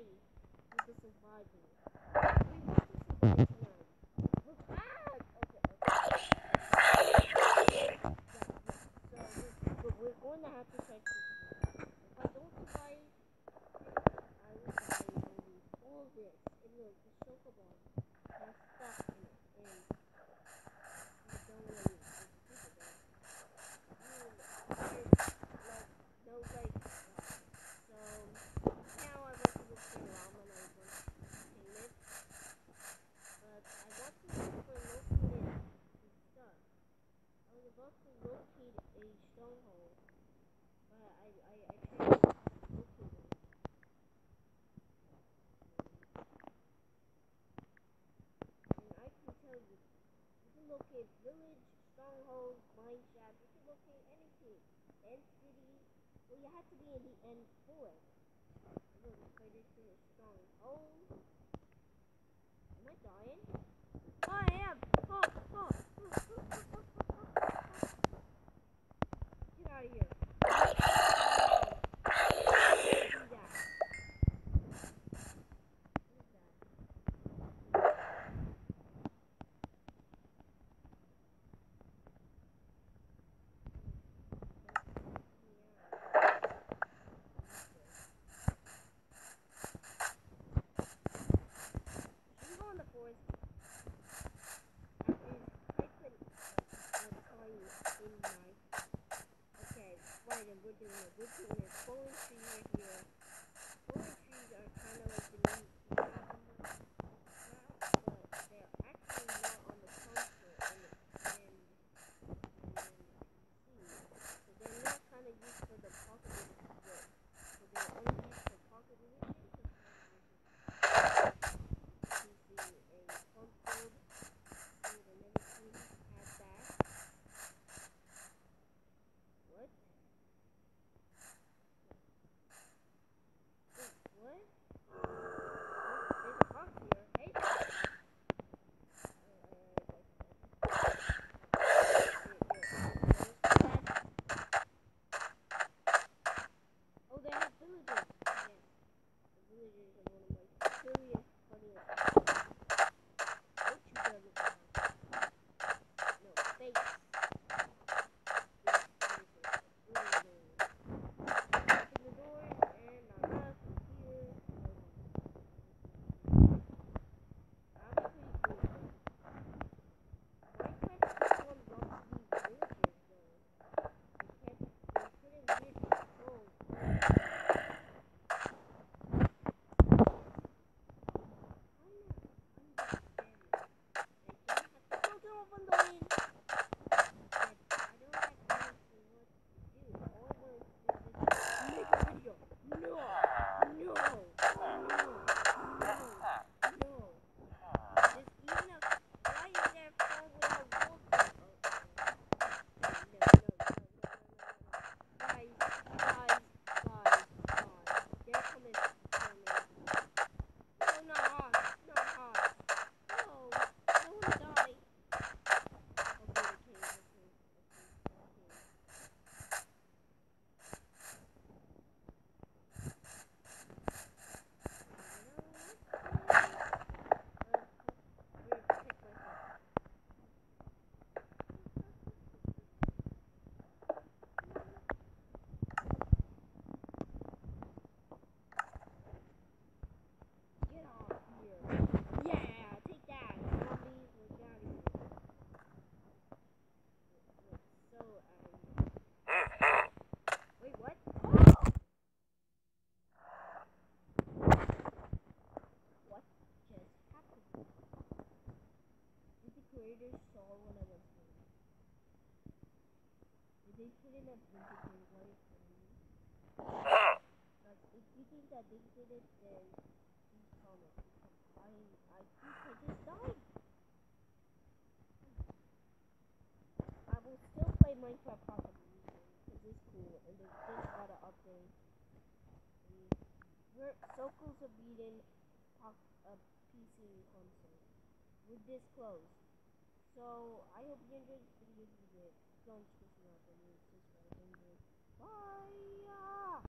already with this is lagging. going to have to take this. If I don't survive, I will die. All this, and look, the chocobo has stuck in it. And locate a stronghold. But I, I, I can't locate it. And I can tell you, you can locate village, stronghold, mine shaft, you can locate anything. End city. Well, you have to be in the end for it. organizers they for me? But if you think that they did it, then please comment. I, I think I just died. I will still play Minecraft properly because it's cool and they just got an update. We're Circles of Eden, PC console. We're this close. So, I hope you enjoyed this video. Don't forget to up and subscribe. Bye!